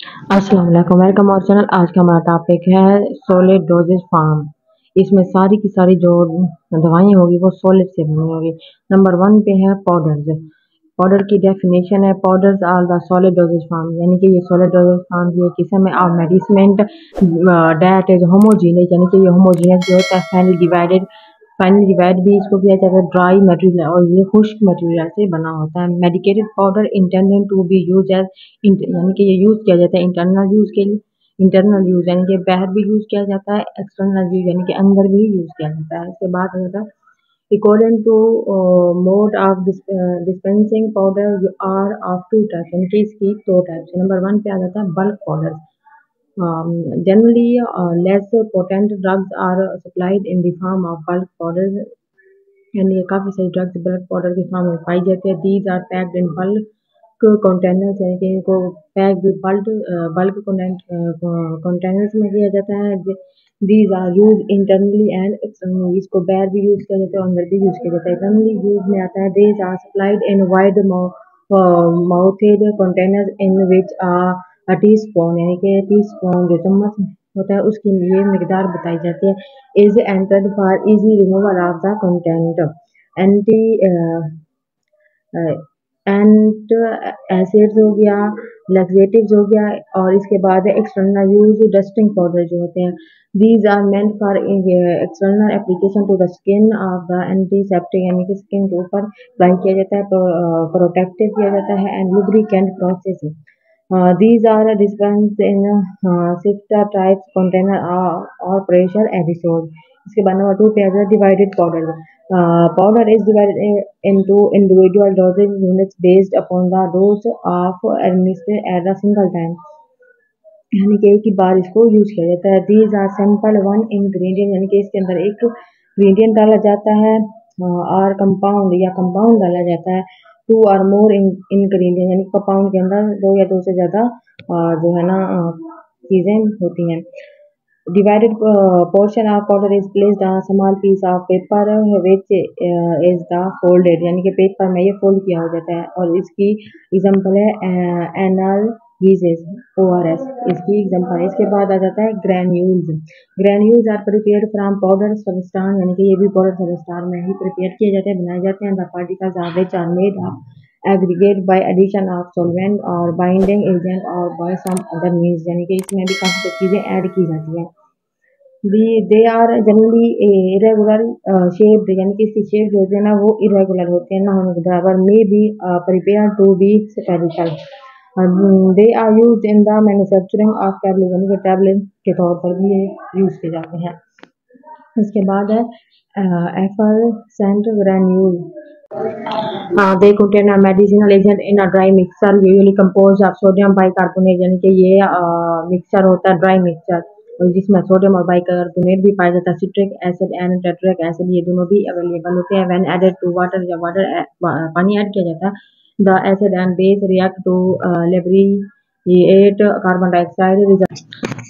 अस्सलाम वालेकुम वेलकम और चैनल। आज का हमारा टॉपिक है सॉलिड डोजेज फार्म इसमें सारी की सारी जो दवाई होगी, वो सॉलिड से बनी होगी। नंबर वन पे है पाउडर्स पाउडर की डेफिनेशन है powders are the solid dosage form यानी कि ये सॉलिड डोजेज फार्म की किस्म है, और मेडिसमेंट डेट इज़ होमोजीनियस यानी कि ये होमोजीनियस जो है डिवाइडेड फाइनली डिवाइड भी इसको किया जाता है ड्राई मटेरियल और ये खुश्क मटेरियल से बना होता है। Medicated powder intended to be use as यानी कि ये यूज़ किया जाता है इंटरनल यूज़ के लिए। इंटरनल यूज़ यानी कि बाहर भी यूज़ किया जाता है एक्सटर्नल यूज़ यानी कि अंदर भी यूज़ किया जाता है। इसके बाद आ जाता है according to mode of dispensing powder are of two type यानी कि इसकी दो टाइप्स नंबर वन पे आ जाता है bulk powder Um, generally, uh, less potent drugs are supplied in the form of bulk powders यानी ये काफ़ी सारी ड्रग्स बल्क पाउडर के फॉर्म में पाई जाती है। These are packed in bulk containers यानी कि इनको पैक बल्क बल्क कंटेनर्स में किया जाता है। These are use internally and इसको बाहर भी यूज़ किया जाता है अंदर भी यूज़ किया जाता है। इंटरनली यूज़ में आता है। These are supplied in wide mouthed containers in which are teaspoon यानी कि टी स्पून जो चम्मच होता है, उसकी ये मकदार बताई जाती है। Is entered for easy removal of the content anti antacids हो गया लग्जेटिव हो गया, और इसके बाद एक्सटर्नल यूज़ डस्टिंग पाउडर जो होते हैं। These are meant for external application to the skin of the antiseptic यानी कि स्किन के ऊपर अप्लाई किया जाता है प्रोटेक्टिव किया जाता है and lubricant process Uh, these are dispensed in uh, sifter types container uh, or pressure episode. इसके बाद नंबर टू पे आता है divided powder powder is divided into individual dosage units based upon the dose of administrate at a single time यानी कि एक ही बार इसको use किया जाता है। These are simple one ingredient यानी कि इसके अंदर एक इंग्रेडिएंट डाला जाता है और कंपाउंड या कंपाउंड डाला जाता है। टू आर मोर इनग्रीडियंट यानी कंपाउंड के अंदर दो या दो से ज़्यादा जो है ना चीज़ें होती हैं। Divided portion of powder is placed small piece of paper which is the folded यानी कि पेपर में ये फोल्ड किया हो जाता है। और इसकी एग्जांपल है analgesics O R S इसकी एग्जांपल इसके बाद आ जाता है granules granules are prepared from powder substance यानी कि ये भी पाउडर सबस्टार में ही प्रिपेयर किए जाते हैं, बनाए जाते हैं। The particles are which are made of aggregate by addition of solvent और बाइंडिंग एजेंट और बाय सम अदर मीन्स यानी कि इसमें भी काफ़ी चीज़ें ऐड की जाती हैं। They are generally irregular shape यानी कि इसकी शेप जो होती है ना, वो इरेगुलर होते हैं, ना होने के बराबर। May be prepare to be spherical they are use in the manufacturing of tablet यानी कि टैबलेट के तौर पर भी ये यूज़ किए जाते हैं। इसके बाद है effervescent granule they a medicinal agent in a dry mixture, usually composed of sodium bicarbonate, यानी कि ये मिक्सचर होता है ड्राई मिक्सचर जिसमें सोडियम और बाइकार्बोनेट भी पाया जाता है। Citric acid and tartaric acid ये दोनों भी अवेलेबल होते हैं। व्हेन एडेड टू वाटर जब वाटर पानी ऐड किया जाता है The acid and base react to uh, liberate carbon dioxide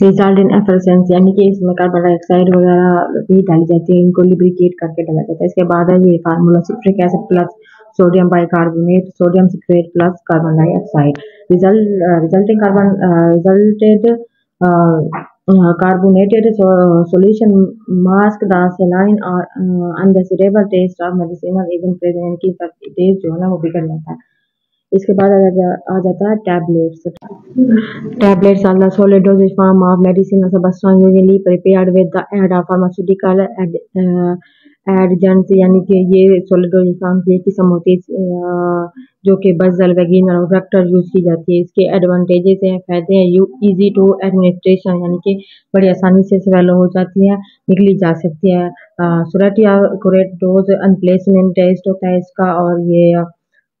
result in effervescence यानी कि इसमें कार्बन डाइऑक्साइड वगैरह भी डाली जाती है इनको लिब्रिकेट करके डाला जाता है इसके बाद है ये formula citric acid plus sodium bicarbonate sodium citrate plus carbon dioxide result resulting carbon resulted carbonated so, solution mask the saline or uh, undesirable taste of medicinal agent present की टेस्ट जो है ना वो बिगड़ जाता है इसके बाद आ, जा, आ जाता है tablets tablets are the solid dosage form of medicine substance usually prepared with the aid of pharmaceutical adjuvants यानी कि ये सॉलिड डोजेज फॉर्म की किस्म होती है जो कि बजल वगैरह और वेक्टर यूज़ की जाती है। इसके एडवांटेजेस हैं फ़ायदे हैं यू इजी टू एडमिनिस्ट्रेशन यानी कि बड़ी आसानी से स्वेलो हो जाती है निकली जा सकती है। Surety accurate dose unpleasant taste होता है इसका और ये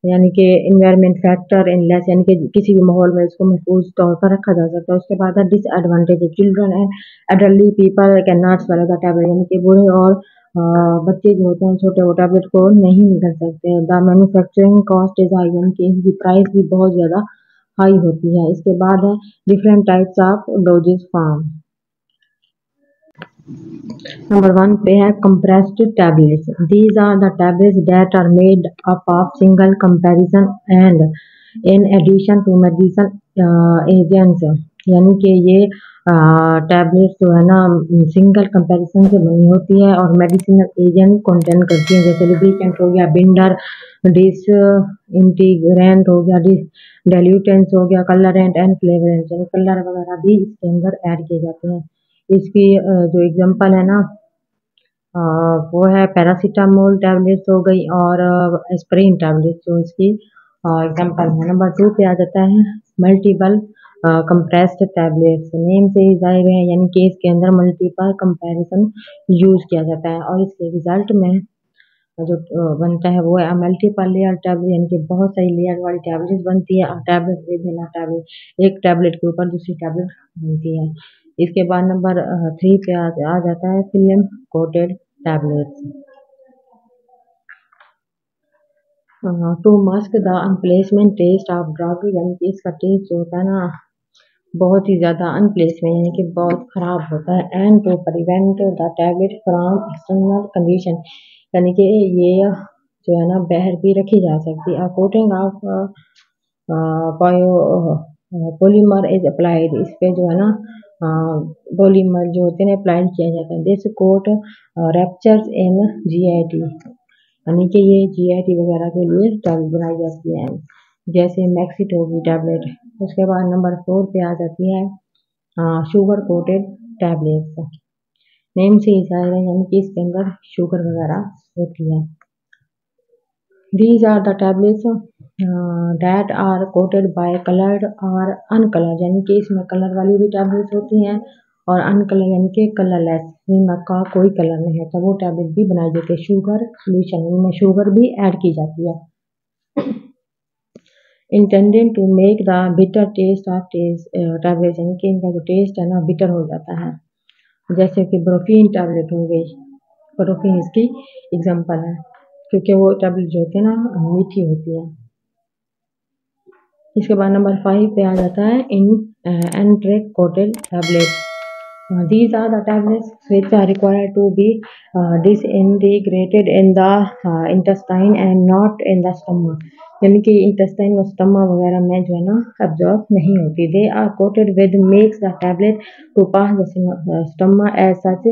यानी कि इन्वायरमेंट फैक्टर इन लेस यानी कि किसी भी माहौल में इसको महफूज तौर पर रखा जा सकता है। उसके बाद disadvantage children and elderly people can not swallow the tablet यानी कि बूढ़े और बच्चे जो होते हैं, छोटे वो टैबलेट को नहीं निकल सकते the manufacturing cost is high यानी कि इनकी प्राइस भी बहुत ज़्यादा हाई होती है। इसके बाद है different types of dosage form Number one पे है compressed tablets. These are the tablets that are made up of single comparison and in addition to medicine agents यानी कि ये टैबलेट्स जो है ना सिंगल कंपैरिजन से बनी होती है और मेडिसिनल एजेंट कंटेन करती है। जैसे लुब्रिकेंट हो गया बिंडर डिस इंटीग्रेंट हो गया डिस डेल्यूटेंस हो गया कलरेंट एंड फ्लेवरेंट यानी कलर वगैरह भी इसके अंदर ऐड किए जाते हैं। इसकी जो एग्जांपल है ना वो है पैरासीटामोल टैबलेट्स हो गई और एस्प्रिन टैबलेट्स जो इसकी एग्जांपल है। नंबर टू पे आ जाता है मल्टीपल कंप्रेस्ड टैबलेट्स नेम से ही ज़ाहिर है, यानी कि इसके अंदर मल्टीपल कंपैरिजन यूज़ किया जाता है। और इसके रिज़ल्ट में जो बनता है वो है मल्टीपल लेयर टैबलेट यानी कि बहुत सारी लेयर वाली टैबलेट बनती है। टैबलेट दे देना टैबलेट एक टैबलेट के ऊपर दूसरी टैबलेट बनती है। इसके बाद नंबर थ्री पे आ, आ जाता है film coated tablets to mask the unpleasant taste of drug यानी कि इसका टेस्ट जो होता है ना बहुत ही ज़्यादा अनप्लेसमेंट यानी कि बहुत ख़राब होता है। And to prevent the tablet from external condition यानी कि ये जो है ना बहर भी रखी जा सकती है। Coating of polymer is applied इस पर जो है ना पोलीमर जो होते हैं अप्लाइड किया जाता है this coat ruptures in GIT यानी कि ये जीआईटी वगैरह के लिए टैबलेट बनाई जाती है। जैसे मैक्सिट होगी टैबलेट उसके बाद नंबर फोर पे आ जाती है शुगर कोटेड टैबलेट्स नेम से ही जाएगा यानी कि इसके अंदर शुगर वगैरह होती है। These are the tablets that are coated by coloured और अनकलर्ड यानी कि इसमें कलर वाली भी टैबलेट्स होती हैं और अनकलर यानी कि कलरलेस जिनमें का कोई कलर नहीं होता। वो टैबलेट भी बनाई जाती है। शुगर सोल्यूशन में शुगर भी ऐड की जाती है। Intended to make the bitter taste of taste tablet यानी कि इनका जो टेस्ट है ना बिटर हो जाता है। जैसे कि ब्रोफीन टैबलेट हो गई। ब्रोफीन इसकी एग्जांपल है। क्योंकि वो टैबलेट जो होती है ना, मीठी होती है। इसके बाद नंबर फाइव पे आ जाता है इन enteric coated tablet the tablets which are required to be uh, disintegrated in the uh, intestine and not in the stomach. यानी कि इंटेस्टाइन और स्टमा वगैरह में जो है ना एब्जॉर्ब नहीं होती. They are coated with makes the tablet to pass the stomach as such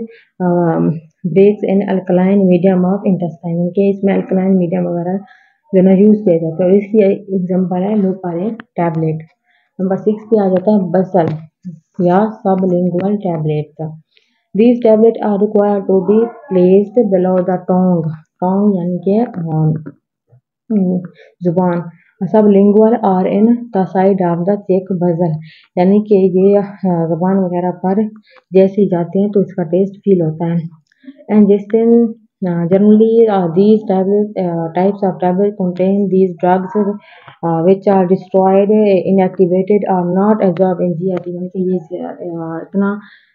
breaks in alkaline medium of intestine यानी इसमें अल्कलाइन मीडियम वगैरह जो ना यूज़ किया जाता है। और इसकी एग्जांपल है लोपारे टैबलेट नंबर सिक्स पे आ जाता है बसल या sublingual tablets. These tablets are required to be placed below the tongue. tongue यानी कि ज़ुबान। सब लिंगुअल और in the side of the cheek buccal यानी कि ये जबान वगैरह पर जैसे जाते हैं तो इसका टेस्ट फील होता है। एंड जिस दिन Generally, uh, these tablet, uh, types of tablets contain these drugs uh, which are destroyed, inactivated or not absorbed in GIT यानी कि ये इतना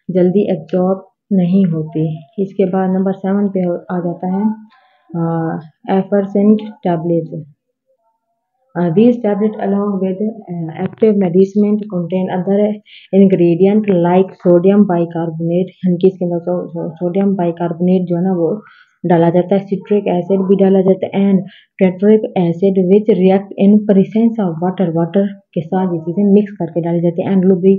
जल्दी एब्जॉर्ब नहीं होती इसके बाद नंबर सेवन पे आ जाता है effervescent tablets Uh, these tablets along with uh, active medicine contain other ingredient like sodium bicarbonate यानी कि अंदर सोडियम बाइकार्बोनेट जो है ना वो डाला जाता है सिट्रिक एसिड भी डाला जाता है and tartaric acid which react in presence of water water के साथ ये चीज़ें मिक्स करके डाली जाती है एंड लुबी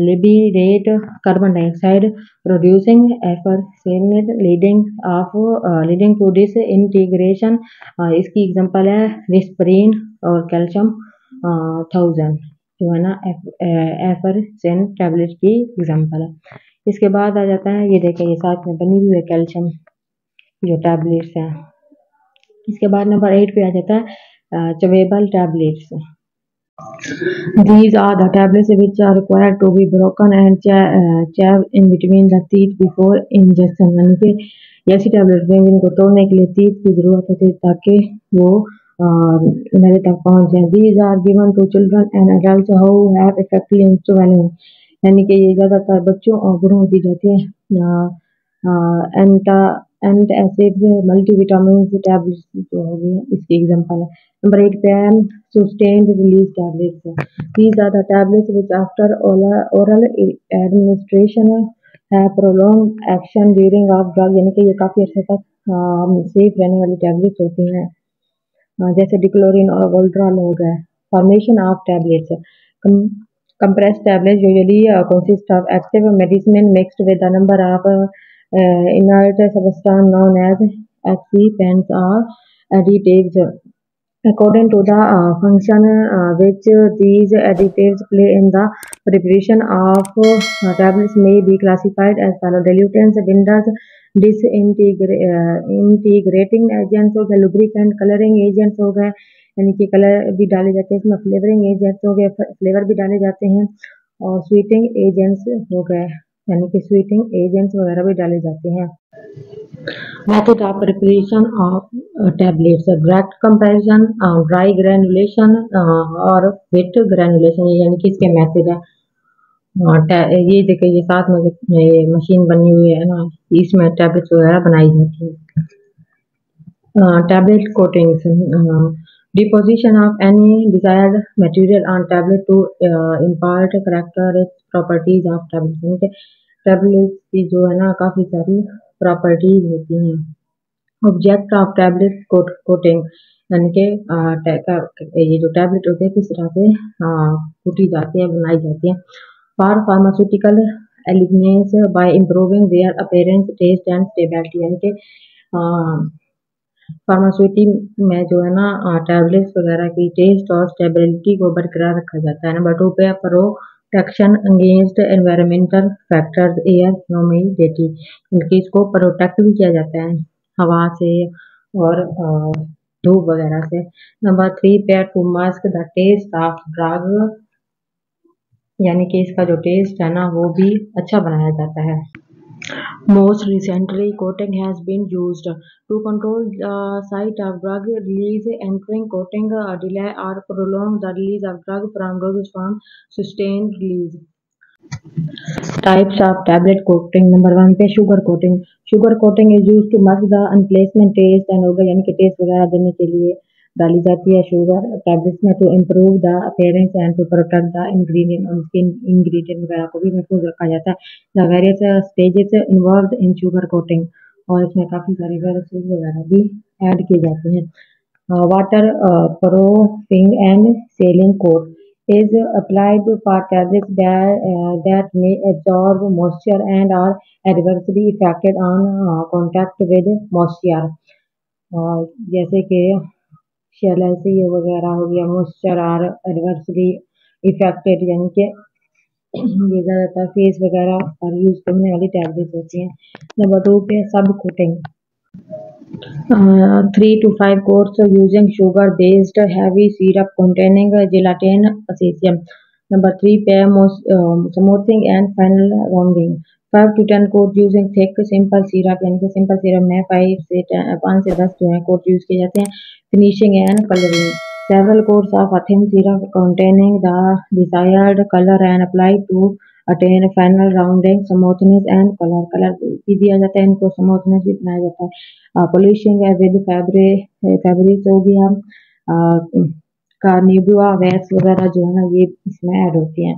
liberate carbon dioxide producing एफर leading of leading to disintegration इसकी एग्जांपल है रिस्परीन और कैल्शियम थाउज़ेंड जो है ना एफर सेन टैबलेट की एग्जांपल है। इसके बाद आ जाता है, ये देखें ये साथ में बनी हुई है कैल्शियम जो टैबलेट्स हैं। इसके बाद नंबर एट पे आ जाता है chewable tablets these are the tablets which are required to be broken and chew in between the teeth before injection यानी कि ऐसी टैबलेट हैं जिनको तोड़ने के लिए टीथ की ज़रूरत होती है ताकि वो मेरे तक पहुँच जाए। These are given to children and adult यानी कि ये ज़्यादातर बच्चों और बुढ़ों दी जाती है। Antacids multivitamin tablets जो हो गई इसकी एग्जांपल है नंबर एट पे है sustained release tablets these are the tablets which after oral administration have prolonged action during of drug यानी कि ये काफ़ी अर्से तक सेफ़ रहने वाली टैबलेट्स होती हैं जैसे डिक्लोरिन और गोल्ड्रॉल हो गए formation of tablets Compressed tablets usually uh, consist of active medicine mixed with of uh, inert substances known as excipients or additives. According to the uh, function uh, which these additives play in the preparation of uh, tablets may be classified as follow dilutants, binders, disintegrating agents हो गए lubricant coloring agents हो गए यानी कि colour भी डाले जाते हैं इसमें फ्लेवरिंग एजेंट्स हो गए फ्लेवर भी डाले जाते हैं और स्वीटिंग एजेंट्स हो गए यानी कि स्वीटिंग एजेंट्स वगैरह भी डाले जाते हैं। Method of preparation of tablets direct comparison dry granulation और वेट ग्रैनुलेशन यानी कि इसके मेथड है। ये देखिए, ये साथ में मशीन बनी हुई है ना, इसमें टैबलेट्स वगैरह बनाई जाती है। Tablet coatings Deposition of any desired material on tablet to uh, impart characteristic properties of tablet यानी कि टेबलेट की जो है ना काफ़ी सारी प्रॉपर्टीज़ होती हैं। ऑब्जेक्ट ऑफ़ टैबलेट कोटिंग यानी कि ये जो टैबलेट होते हैं किस तरह से कूटी जाती है बनाई जाती है। For pharmaceutical elegance by improving their appearance taste and stability यानी कि फार्मास्यूटी में जो है ना टैबलेट्स वगैरह की टेस्ट और स्टेबिलिटी को बरकरार रखा जाता है नंबर टू पे protection against environmental factors air humidity इनकी इसको प्रोटेक्ट भी किया जाता है हवा से और धूप वगैरह से। नंबर थ्री पे to mask the taste of drug यानी कि इसका जो टेस्ट है ना, वो भी अच्छा बनाया जाता है। Most recently, coating has been used to control the site of drug release. Entering coating uh, delay or prolong the release of drug from dosage form sustained release. Types of tablet coating. Number one पे sugar coating. Sugar coating is used to mask the unplacement taste and हो कि test वगैरह देने के लिए डाली जाती है शुगर टैबलेट्स में to improve the appearance and to protect the ingredient और उसके इंग्रेडिएंट वगैरह को भी महफूज रखा जाता है। The various stages involve in sugar coating और इसमें काफ़ी सारे वेराइटीज वगैरह भी ऐड किए जाते हैं। Waterproofing and sealing coat is applied for tablets that, uh, that may absorb moisture and are adversely affected on uh, contact uh, जैसे कि शेलैसी वगैरह हो गया मॉइस्चर आर एडवर्सली इफेक्टेड यानी कि ये ज़्यादातर फेस वगैरह पर यूज़ करने वाली टैबलेट्स होती हैं। नंबर टू पे subcoating three to five coats using sugar based heavy syrup containing gelatin असेसियम number three पे smoothing and final rounding five to ten coats using thick simple syrup यानी कि सिंपल सिरप में five से पाँच से दस जो है कोड यूज़ किए जाते हैं। Finishing and colouring several coats of a thin syrup containing the desired colour and apply to attain final rounding smoothness and colour colour भी दिया जाता है, इनको स्मूथनेस भी बनाया जाता है। uh, पोलिशिंग है विद फैब्रिक फैब्रिक जो भी हम वैक्स वगैरह जो है ना, ये इसमें ऐड होती हैं।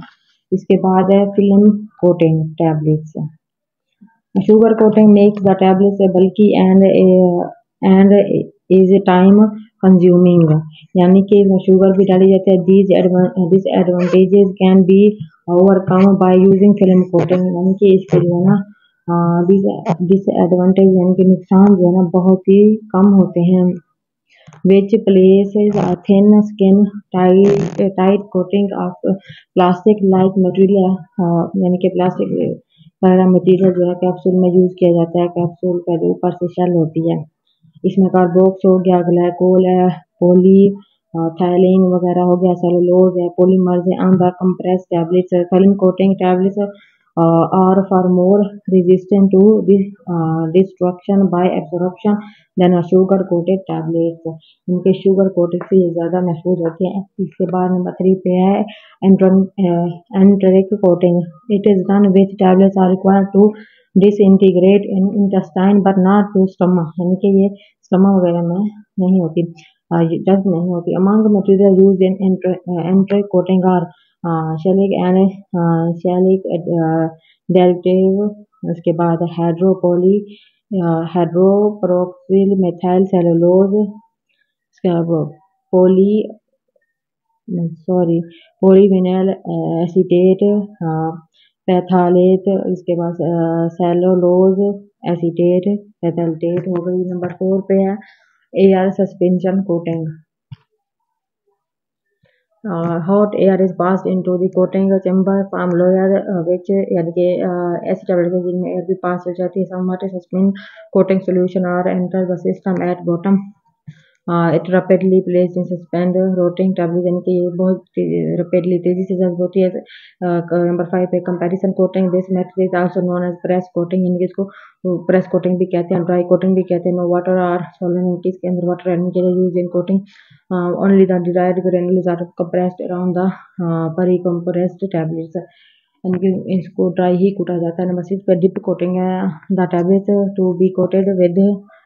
इसके बाद है film coating tablets sugar coating makes the tablets bulky and and is time consuming यानी कि शुगर भी डाली जाती है। These disadvantages can be overcome by using film coating यानी कि इसके जो है ना डिसएडवांटेज यानी कि नुकसान जो है ना, बहुत ही कम होते हैं। Which places a thin skin tight tight coating of plastic like uh, यानी कि प्लास्टिक वगैरह मटेरियल जो है कैप्सूल में यूज़ किया जाता है। कैप्सूल का जो ऊपर से शेल होती है इसमें कार्बोक्स हो गया ग्लाइकोल है पोली थायलिन वगैरह हो गया सेलुलोज है पोलीमर्स है अंदर compress tablets film coating tablets are far more resistant to destruction by absorption than sugar coated tablets इनके शुगर कोटेड से ये ज़्यादा महफूज होते हैं। इसके बाद नंबर थ्री पे है enteric coating it is done which tablets are required to disintegrate in intestine but not to stomach यानी कि ये स्टमक वगैरह में नहीं होती जस्ट नहीं होती। Among material use in enteric coating are shellac and shellac derivative उसके बाद हाइड्रोपोली hydroxypropyl methyl cellulose poly sorry polyvinyl acetate phthalate इसके बाद सेलोलोज एसीटेट पैथालटेट हो गई नंबर फोर पे है air suspension coating hot air is pass into coating chamber from lower which यानी कि ऐसी टैबलेट जिनमें एयर भी पास हो जाती है. Somewhat suspend coating solution are enter the system at bottom it rapidly place in suspend rotating tablet यानी कि ये बहुत रैपिडली तेज़ी से जज्ब होती है। नंबर फाइव पे comparison coating this method is also known as press coating यानी कि इसको प्रेस कोटिंग भी कहते हैं ड्राई कोटिंग भी कहते हैं। नो वाटर आर सोलन इसके अंदर वाटर रहने के लिए use in coating only the dried granules are compressed around the pre compressed tablets यानी कि इसको ड्राई ही कूटा जाता है। नंबर सिक्स पे डिप कोटिंग है। The tablets to be coated with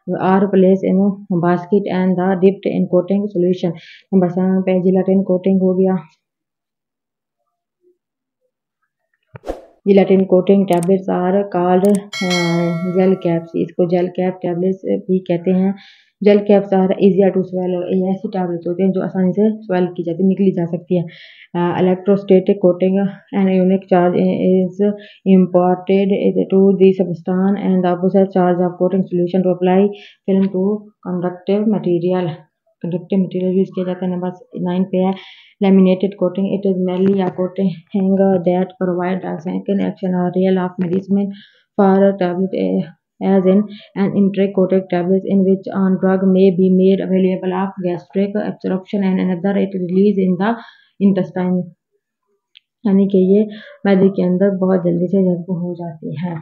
are placed in basket and the dipped in coating solution number seven पे gelatin कोटिंग हो गया gelatin coating tablets are called gel caps इसको gel cap tablets भी कहते हैं जल के अवसर इजिया टू स्वेल ये ऐसी टैबलेट होते हैं जो आसानी से स्वेल की जाती, निकली जा सकती है। Electrostatic coating and unique charge is imported to the substrate and the opposite charge of coating solution to apply film to conductive material conductive material use किया जाता है, नंबर नाइन पे है। Laminated coating it is merely या coating that provide action और real of medicament for tablet as in an intracoated tablet in which a drug may be made available of gastric absorption and another it release in the intestine यानी कि ये मैदे के अंदर बहुत जल्दी से जज्ब हो जाती है